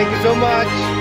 Thank you so much.